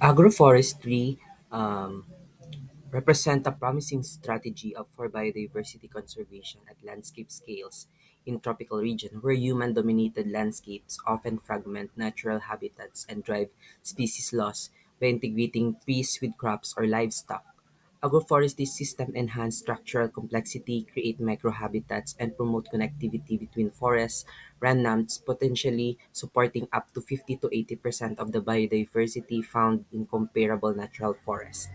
Agroforestry um, represent a promising strategy for biodiversity conservation at landscape scales in tropical regions where human-dominated landscapes often fragment natural habitats and drive species loss by integrating trees with crops or livestock. Agroforestry systems enhance structural complexity, create microhabitats, and promote connectivity between forests, remnants, potentially supporting up to 50 to 80% of the biodiversity found in comparable natural forests.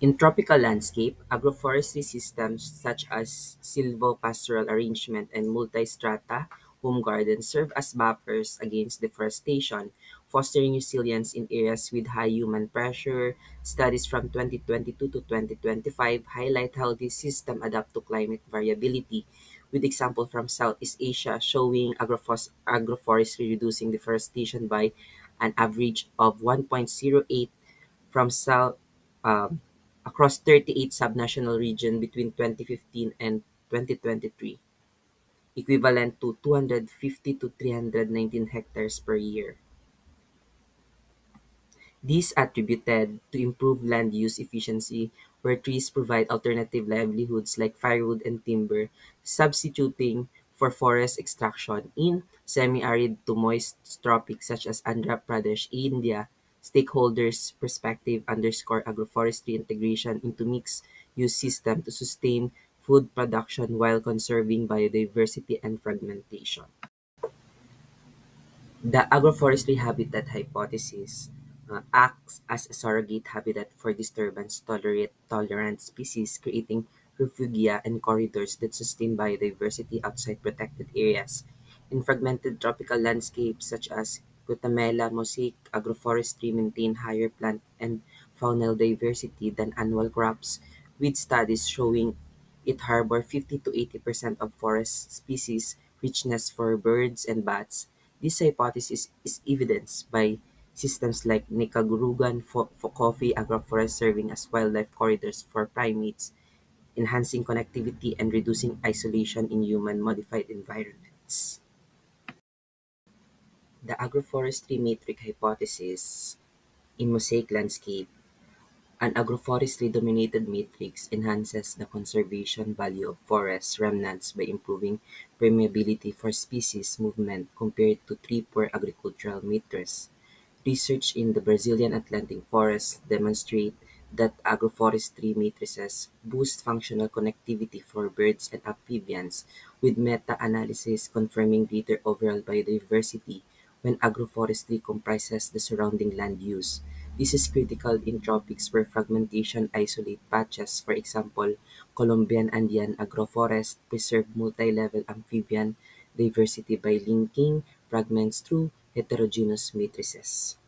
In tropical landscape, agroforestry systems such as silvopastoral arrangement and multi-strata home gardens serve as buffers against deforestation, fostering resilience in areas with high human pressure. Studies from 2022 to 2025 highlight how this system adapt to climate variability, with example from Southeast Asia showing agroforestry reducing deforestation by an average of 1.08 from South um, across 38 subnational regions between 2015 and 2023, equivalent to 250 to 319 hectares per year. These attributed to improved land use efficiency where trees provide alternative livelihoods like firewood and timber, substituting for forest extraction in semi-arid to moist tropics such as Andhra Pradesh, India. Stakeholders' perspective underscore agroforestry integration into mixed-use system to sustain food production while conserving biodiversity and fragmentation. The agroforestry habitat hypothesis uh, acts as a surrogate habitat for disturbance-tolerant species, creating refugia and corridors that sustain biodiversity outside protected areas. In fragmented tropical landscapes such as Guatemala, mosaic agroforestry maintain higher plant and faunal diversity than annual crops, with studies showing it harbor 50 to 80% of forest species richness for birds and bats. This hypothesis is evidenced by systems like Nicaraguan fo- for coffee agroforests serving as wildlife corridors for primates, enhancing connectivity and reducing isolation in human-modified environments. The agroforestry matrix hypothesis in mosaic landscape An agroforestry-dominated matrix enhances the conservation value of forest remnants by improving permeability for species movement compared to tree-poor agricultural matrices. Research in the Brazilian Atlantic forests demonstrate that agroforestry matrices boost functional connectivity for birds and amphibians, with meta-analysis confirming greater overall biodiversity when agroforestry comprises the surrounding land use. This is critical in tropics where fragmentation isolate patches. For example, Colombian Andean agroforests preserve multi-level amphibian diversity by linking fragments through heterogeneous matrices.